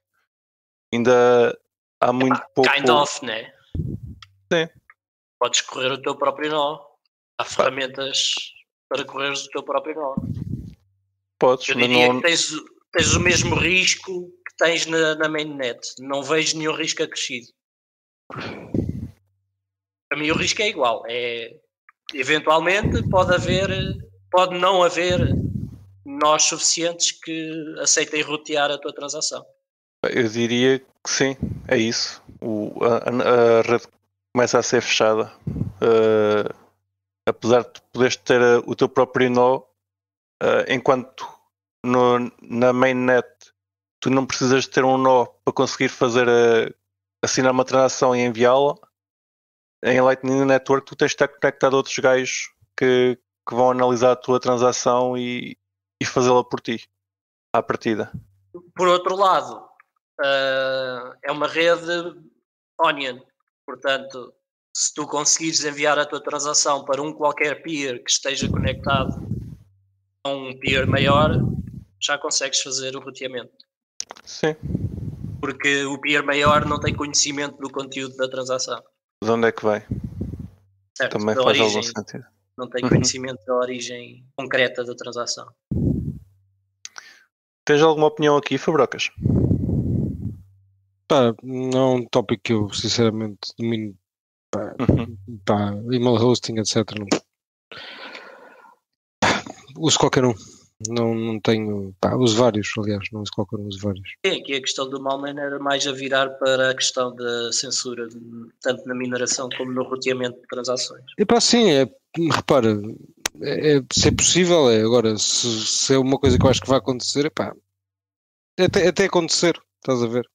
Ainda há muito pouco. Kind of, né? Sim podes correr o teu próprio nó. Há ferramentas para correres o teu próprio nó. Podes, Eu diria não... que tens, tens o mesmo risco que tens na, na mainnet. Não vejo nenhum risco acrescido. Para mim o risco é igual. É, eventualmente pode haver, pode não haver nós suficientes que aceitem rotear a tua transação. Eu diria que sim, é isso. O, a, a, rede começa a ser fechada. Uh, apesar de poderes ter uh, o teu próprio nó, uh, enquanto no, na mainnet tu não precisas ter um nó para conseguir fazer assinar uma transação e enviá-la. Em Lightning Network tu tens de estar conectado a outros gajos que, que vão analisar a tua transação e, e fazê-la por ti à partida. Por outro lado, é uma rede Onion, Portanto, se tu conseguires enviar a tua transação para um qualquer peer que esteja conectado a um peer maior, já consegues fazer o roteamento. Sim. Porque o peer maior não tem conhecimento do conteúdo da transação. De onde é que vai? Certo, Também faz origem, algum sentido. Não tem uhum. conhecimento da origem concreta da transação. Tens alguma opinião aqui, Fabrocas? Pá, não é um tópico que eu sinceramente domino. Pá, uhum. pá, email hosting, etc. Não. uso qualquer um. Não, não tenho. Pá, uso vários, aliás, não uso qualquer um, uso vários. Sim, aqui a questão do Malman era mais a virar para a questão da censura, tanto na mineração como no roteamento de transações. E pá, sim, é, repara, é, é, se é possível, é. Agora, se, se, é uma coisa que eu acho que vai acontecer, é pá, até, até acontecer, estás a ver?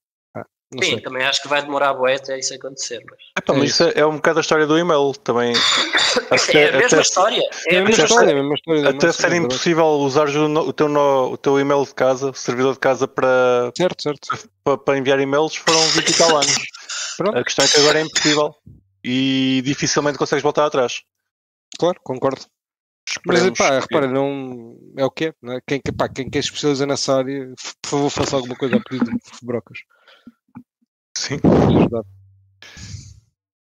Não Sim, sei. também acho que vai demorar a boé até isso acontecer. Mas, Epá, mas isso é, é um bocado a história do e-mail também. é a mesma até, história. É a mesma história. É história até ser impossível usar o teu, o teu e-mail de casa, o servidor de casa para, certo, certo. para, para enviar e-mails foram 20 e tal anos. Pronto. A questão é que agora é impossível e dificilmente consegues voltar atrás. Claro, concordo. Esperemos Mas pá, que... repara, não é o que é. Né? Quem, pá, quem quer especializar nessa área, por favor, faça alguma coisa a pedido de brocas. Sim.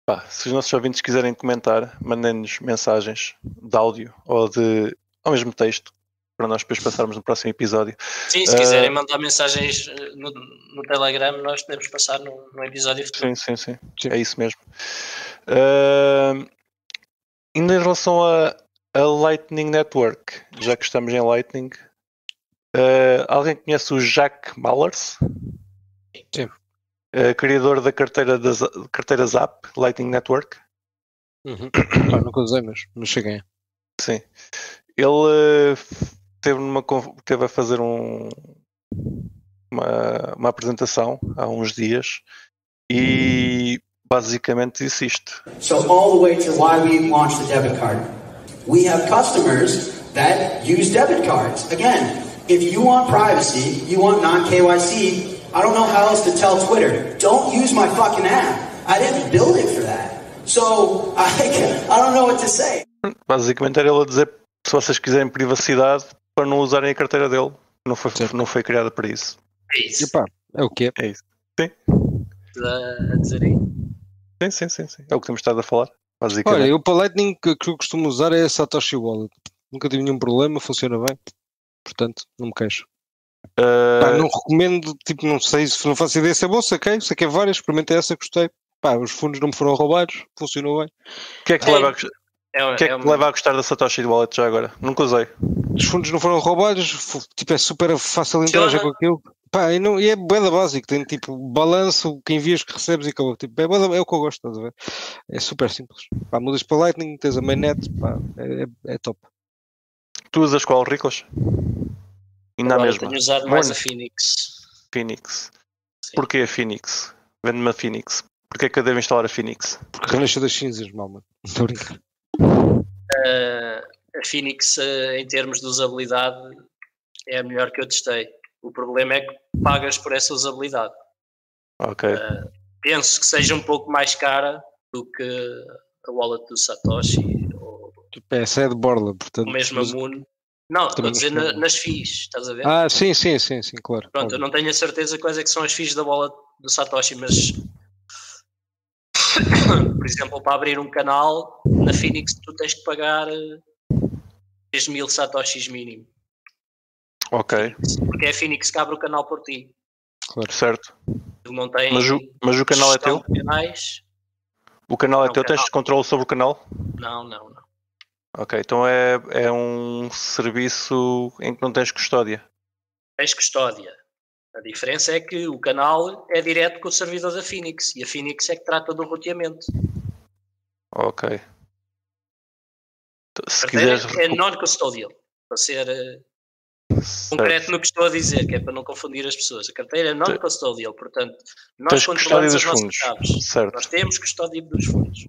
Pá, se os nossos ouvintes quiserem comentar, mandem-nos mensagens de áudio ou de ao mesmo texto para nós depois passarmos no próximo episódio. Sim, se uh, quiserem mandar mensagens eh, no, no, Telegram, nós podemos passar no, no episódio futuro. Sim, sim, sim, sim. É isso mesmo. Uh, ainda em relação a, a, Lightning Network, já que estamos em Lightning, uh, alguém conhece o Jack Mallers? Sim. Uh, criador da carteira, das, carteira Zap, Lightning Network. Uhum. Ah, nunca usei, mas, mas cheguei. Sim. Ele uh, teve, numa, teve a fazer um, uma, uma apresentação há uns dias e basicamente disse isto. So all the way to why we launched the debit card. We have customers that use debit cards. Again, if you want privacy, you want non-KYC, I don't know how else to tell Twitter. Don't use my fucking app. I didn't build it for that. So I, I don't know what to say. Basicamente era ele a dizer se vocês quiserem privacidade para não usarem a carteira dele. Não foi, não foi criada para isso. É E isso. pá, é o que é. É isso. A, a dizer aí. Sim, sim, sim, sim. É o que temos estado a falar. Basicamente. Olha, eu para Lightning que, que eu costumo usar é a Satoshi Wallet. Nunca tive nenhum problema, funciona bem. Portanto, não me queixo. Uh, Pá, não recomendo, tipo, não sei se não faço ideia se é bom, saquei, saquei várias, experimentei essa, gostei. Pá, os fundos não me foram roubados, funcionou bem. o que é que te É, leva a, gost- É, o que é que é te leva a gostar da Satoshi Wallet já agora? Nunca usei. Os fundos não foram roubados, tipo, é super fácil entrar Funciona. com aquilo. Pá, e, não, e é bué da básico, tem tipo balanço, que envias, que recebes e acabou. Tipo, é, bué da- é o que eu gosto, estás a ver? É super simples. Pá, mudas para Lightning, tens a mainnet, pá, é, é- é top. Tu usas qual, Ricos? Ainda a Agora mesma. tenho usado mais a. Phoenix. Phoenix. Sim. Porquê a Phoenix? Vende-me a Phoenix. Porquê que eu devo instalar a Phoenix? Porque renasceu das cinzas, mal, mano. Estou a brincar. Eh, a Phoenix, eh, em termos de usabilidade, é a melhor que eu testei. O problema é que pagas por essa usabilidade. Ok. Penso que seja um pouco mais cara do que a wallet do Satoshi ou Tipo, essa é de borla, portanto. o mesmo mas- a Moon. Não, estou a dizer na- nas FIIs, estás a ver? Ah, sim, sim, sim, sim, claro. Pronto, eu Óbvio. não tenho a certeza quais é que são as FIIs da wallet do Satoshi, mas por exemplo, para abrir um canal na Phoenix tu tens que pagar eh, 3 mil Satoshis mínimo. Ok. Porque é a Phoenix que abre o canal por ti. claro. Certo. Ele não tem. Mas o, mas o canal é teu? Canais. O canal é Não, teu? canal. Tens controle sobre o canal? Não, não, não. Ok. Então é, é um serviço em que não tens custódia. Tens custódia. A diferença é que o canal é direto com o servidor da Phoenix e a Phoenix é que trata do roteamento. Ok. Então, Se A carteira quiseres. é non-custodial, para ser eh, Certo. concreto no que estou a dizer, que é para não confundir as pessoas. A carteira é non-custorial, portanto, nós Tens controlamos dos as nossas fundos. Certo. Nós temos custódia dos fundos.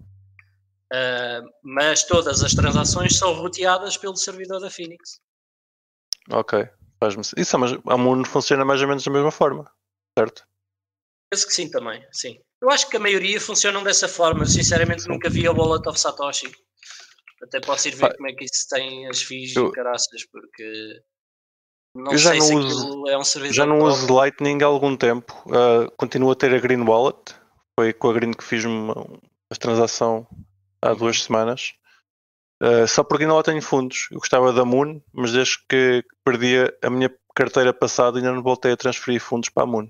Ah, mas todas as transações são roteadas pelo servidor da Phoenix. Ok. Faz-me. Isso é, mas a Moon funciona mais ou menos da mesma forma. Certo? Penso que sim também, sim. Eu acho que a maioria funcionam dessa forma. Sinceramente, nunca vi a Wallet of Satoshi. Até posso ir ver Pá, como é que isso tem as FIIs eu- e caraças, porque não eu já sei não se uso- é um servidor. Já não uso Lightning há algum tempo. Uh, continuo a ter a Green Wallet. Foi com a Green que fiz uma, uma transação há duas semanas. Uh, só porque ainda lá tenho fundos. Eu gostava da Moon, mas desde que perdi a minha carteira passada ainda não voltei a transferir fundos para a Moon.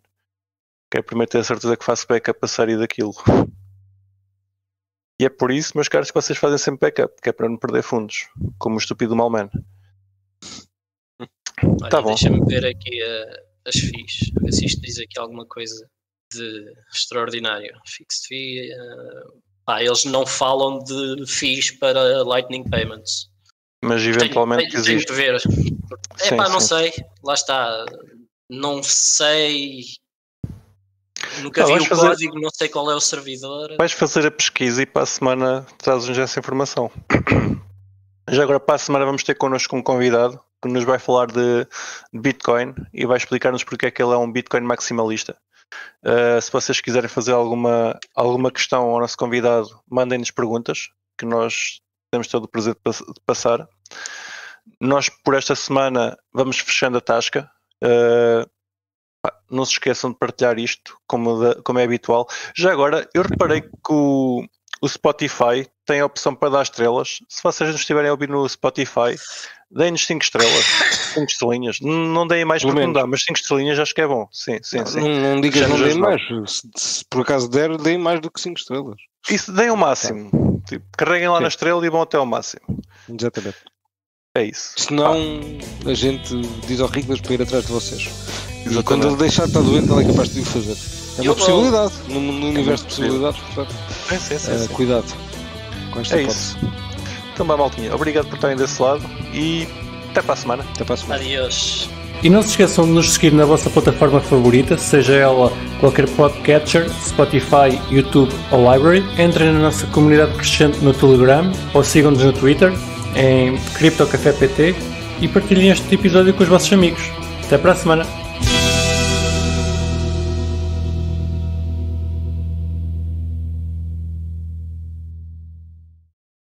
Quero primeiro ter a certeza que faço backup a sair daquilo. E é por isso, meus caros, que vocês fazem sempre backup, que é para não perder fundos, como o estúpido Malman. Olha, Tá bom. Deixa-me ver aqui eh, as FIIs, a ver se isto diz aqui alguma coisa de extraordinário. Fixed fee. eh, pá, eles não falam de FIIs para Lightning Payments. Mas Tenho- eventualmente tenho, tenho existe. que ver. É pá, não sim. sei. Lá está. Não sei. Nunca Ah, vi o fazer- código, não sei qual é o servidor. Vais fazer a pesquisa e para a semana trazes-nos essa informação. Já agora para a semana vamos ter connosco um convidado que nos vai falar de Bitcoin e vai explicar-nos porque é que ele é um Bitcoin maximalista. Uh, se vocês quiserem fazer alguma, alguma questão ao nosso convidado, mandem-nos perguntas que nós temos todo o prazer de pass- de passar. Nós por esta semana vamos fechando a tasca. Uh, não se esqueçam de partilhar isto como, como é habitual. Já agora, eu reparei que o, o Spotify tem a opção para dar estrelas. Se vocês nos estiverem a ouvir no Spotify, deem-nos 5 estrelas, 5 estrelinhas. Não deem mais Pelo porque não dá, mas 5 estrelinhas acho que é bom. Sim, sim, sim. Não, não digas não ajudava. mais. Se, se por acaso der, dei mais do que 5 estrelas. Isso, deem o máximo. Tipo, carreguem lá Sim. na estrela e vão até ao máximo. Exatamente. É isso. Senão a gente diz ao Riclas para ir atrás de vocês. E Exatamente. quando ele deixar de estar doente, ele é capaz de o fazer. É Eu uma vou. possibilidade. No, no universo de possibilidades, portanto, Sim, sim, sim, eh, sim. cuidado com esta É hipótese. isso. Então, vai, maltinha. Obrigado por estarem desse lado e Até para a semana. Até para a semana. Adiós. E não se esqueçam de nos seguir na vossa plataforma favorita, seja ela qualquer podcatcher, Spotify, YouTube ou Library. Entrem na nossa comunidade crescente no Telegram ou sigam-nos no Twitter em CryptoCafépt e partilhem este episódio com os vossos amigos. Até para a semana!